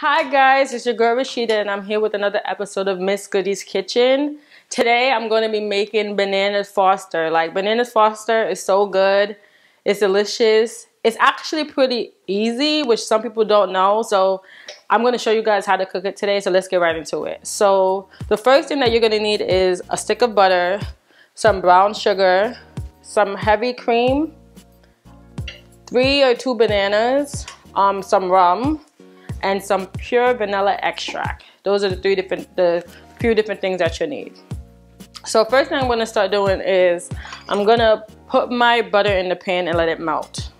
Hi guys, it's your girl Rashida and I'm here with another episode of Miss Goodie's Kitchen. Today I'm going to be making bananas foster. Like bananas foster is so good. It's delicious. It's actually pretty easy, which some people don't know. So I'm going to show you guys how to cook it today. So let's get right into it. So the first thing that you're going to need is a stick of butter, some brown sugar, some heavy cream, three or two bananas, um, some rum, and some pure vanilla extract. Those are the three different, the few different things that you need. So first thing I'm gonna start doing is I'm gonna put my butter in the pan and let it melt.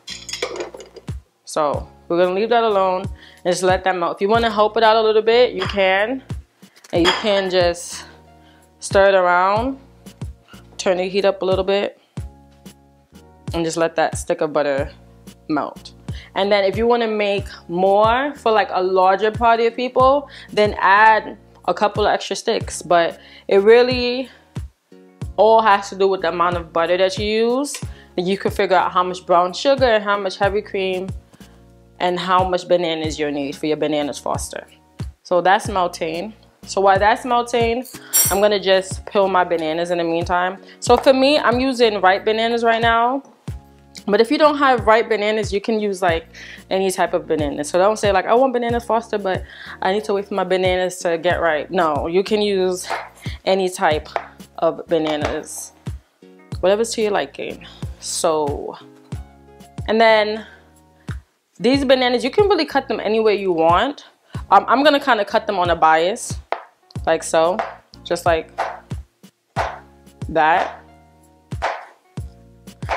So we're gonna leave that alone and just let that melt. If you wanna help it out a little bit, you can. And you can just stir it around, turn the heat up a little bit, and just let that stick of butter melt. And then if you want to make more for like a larger party of people, then add a couple of extra sticks. But it really all has to do with the amount of butter that you use. You can figure out how much brown sugar and how much heavy cream and how much bananas you need for your bananas foster. So that's melting. So while that's melting, I'm gonna just peel my bananas in the meantime. So for me, I'm using ripe bananas right now. But if you don't have ripe bananas, you can use like any type of banana. So don't say like, I want bananas foster, but I need to wait for my bananas to get ripe. No, you can use any type of bananas, whatever's to your liking. So, and then these bananas, you can really cut them any way you want. Um, I'm gonna kind of cut them on a bias, like so, just like that.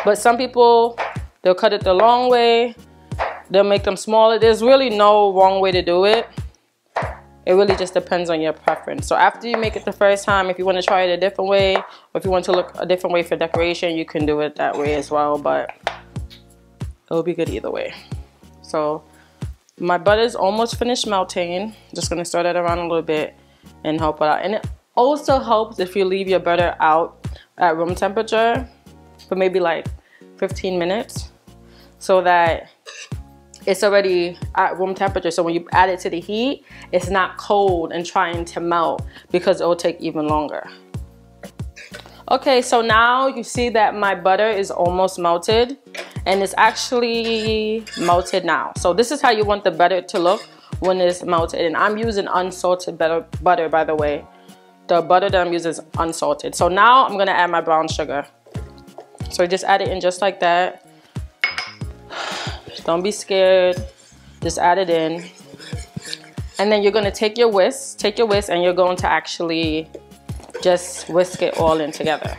But some people, they'll cut it the long way. They'll make them smaller. There's really no wrong way to do it. It really just depends on your preference. So after you make it the first time, if you want to try it a different way, or if you want to look a different way for decoration, you can do it that way as well. But it'll be good either way. So my butter's almost finished melting. Just gonna stir that around a little bit and help it out. And it also helps if you leave your butter out at room temperature for maybe like 15 minutes so that it's already at room temperature. So when you add it to the heat, it's not cold and trying to melt because it will take even longer. Okay, so now you see that my butter is almost melted and it's actually melted now. So this is how you want the butter to look when it's melted. And I'm using unsalted butter, butter by the way. The butter that I'm using is unsalted. So now I'm gonna add my brown sugar. So just add it in just like that. Don't be scared. Just add it in. And then you're gonna take your whisk, take your whisk, and you're going to actually just whisk it all in together.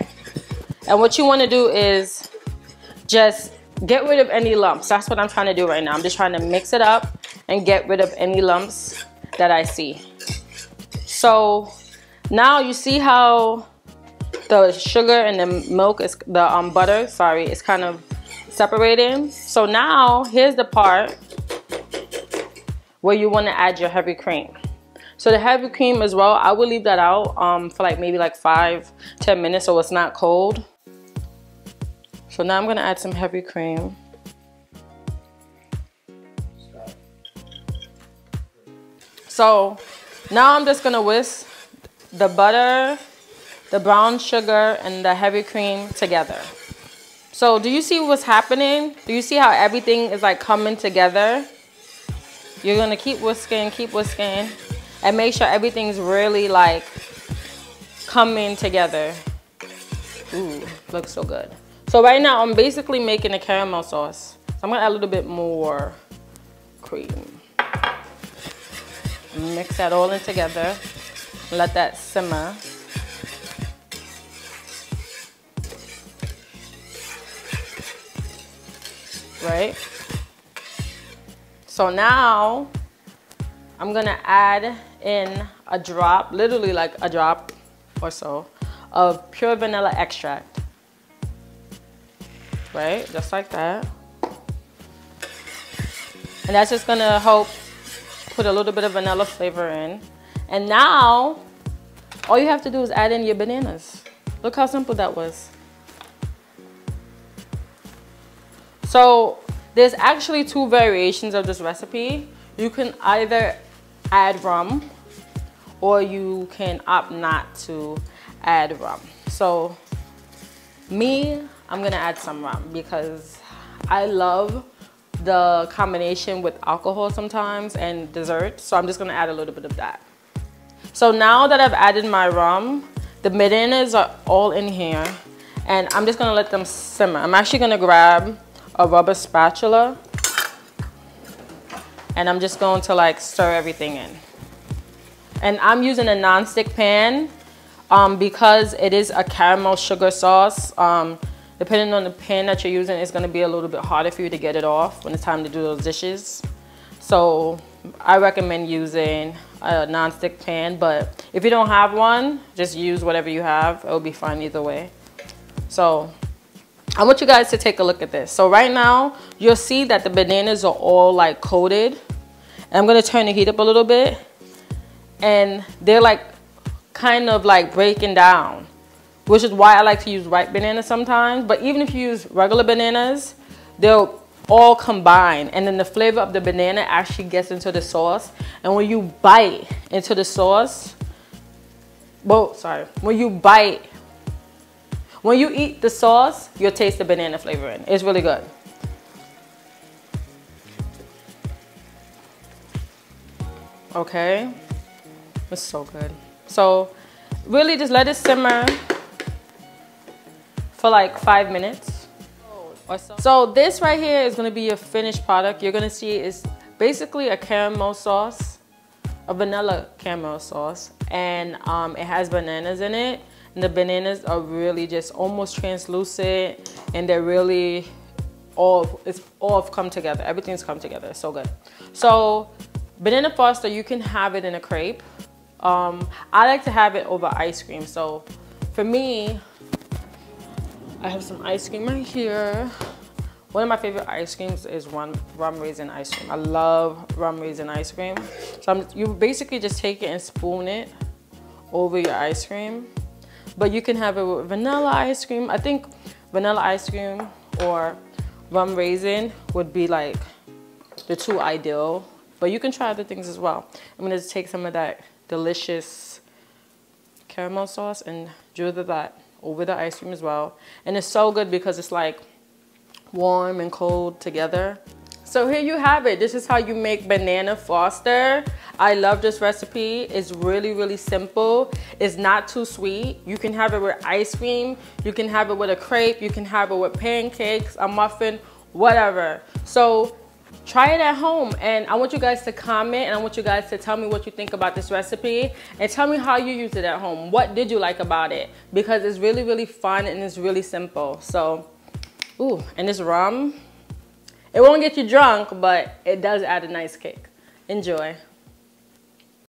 And what you wanna do is just get rid of any lumps. That's what I'm trying to do right now. I'm just trying to mix it up and get rid of any lumps that I see. So now you see how the sugar and the milk is the um, butter sorry it's kind of separating. So now here's the part where you want to add your heavy cream. So the heavy cream as well I will leave that out um, for like maybe like five ten minutes so it's not cold. So now I'm gonna add some heavy cream. So now I'm just gonna whisk the butter the brown sugar and the heavy cream together. So do you see what's happening? Do you see how everything is like coming together? You're gonna keep whisking, keep whisking, and make sure everything's really like coming together. Ooh, looks so good. So right now I'm basically making a caramel sauce. So I'm gonna add a little bit more cream. Mix that all in together. Let that simmer. Right? So now I'm gonna add in a drop, literally like a drop or so, of pure vanilla extract. Right, just like that. And that's just gonna help put a little bit of vanilla flavor in. And now, all you have to do is add in your bananas. Look how simple that was. So there's actually two variations of this recipe. You can either add rum or you can opt not to add rum. So me, I'm gonna add some rum because I love the combination with alcohol sometimes and dessert. So I'm just gonna add a little bit of that. So now that I've added my rum, the bananas are all in here and I'm just gonna let them simmer. I'm actually gonna grab a rubber spatula and I'm just going to like stir everything in. And I'm using a non-stick pan um, because it is a caramel sugar sauce. Um, depending on the pan that you're using, it's gonna be a little bit harder for you to get it off when it's time to do those dishes. So I recommend using a non-stick pan, but if you don't have one, just use whatever you have. It'll be fine either way. So I want you guys to take a look at this. So right now, you'll see that the bananas are all like coated. And I'm gonna turn the heat up a little bit. And they're like kind of like breaking down, which is why I like to use ripe bananas sometimes. But even if you use regular bananas, they'll all combine. And then the flavor of the banana actually gets into the sauce. And when you bite into the sauce, well, sorry, when you bite when you eat the sauce, you'll taste the banana flavor in. It's really good. Okay, it's so good. So really just let it simmer for like five minutes. or So this right here is gonna be your finished product. You're gonna see it's basically a caramel sauce, a vanilla caramel sauce, and um, it has bananas in it. And the bananas are really just almost translucent and they're really all, it's all come together. Everything's come together, so good. So banana foster, you can have it in a crepe. Um, I like to have it over ice cream. So for me, I have some ice cream right here. One of my favorite ice creams is rum, rum raisin ice cream. I love rum raisin ice cream. So I'm, you basically just take it and spoon it over your ice cream. But you can have it with vanilla ice cream. I think vanilla ice cream or rum raisin would be like the two ideal. But you can try other things as well. I'm gonna take some of that delicious caramel sauce and drizzle that over the ice cream as well. And it's so good because it's like warm and cold together. So here you have it. This is how you make banana foster. I love this recipe. It's really, really simple. It's not too sweet. You can have it with ice cream. You can have it with a crepe. You can have it with pancakes, a muffin, whatever. So try it at home and I want you guys to comment and I want you guys to tell me what you think about this recipe and tell me how you use it at home. What did you like about it? Because it's really, really fun and it's really simple. So, ooh, and this rum, it won't get you drunk, but it does add a nice kick. Enjoy.